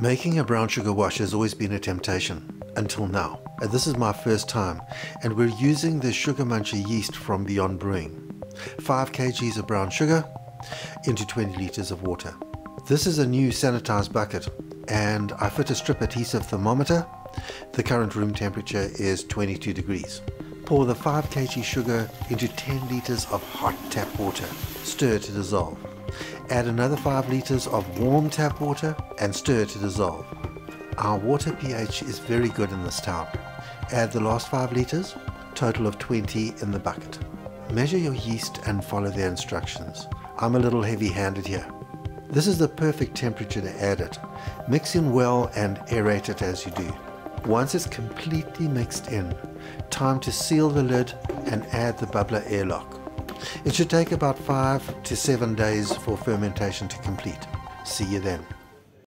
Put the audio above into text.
Making a brown sugar wash has always been a temptation, until now. And this is my first time, and we're using the Sugar Muncher yeast from Beyond Brewing. 5 kgs of brown sugar into 20 litres of water. This is a new sanitized bucket, and I fit a strip adhesive thermometer. The current room temperature is 22 degrees. Pour the 5 kg sugar into 10 litres of hot tap water. Stir to dissolve. Add another 5 litres of warm tap water and stir to dissolve. Our water pH is very good in this town. Add the last 5 litres, total of 20 in the bucket. Measure your yeast and follow the instructions. I'm a little heavy handed here. This is the perfect temperature to add it. Mix in well and aerate it as you do. Once it's completely mixed in, time to seal the lid and add the bubbler airlock. It should take about 5 to 7 days for fermentation to complete. See you then.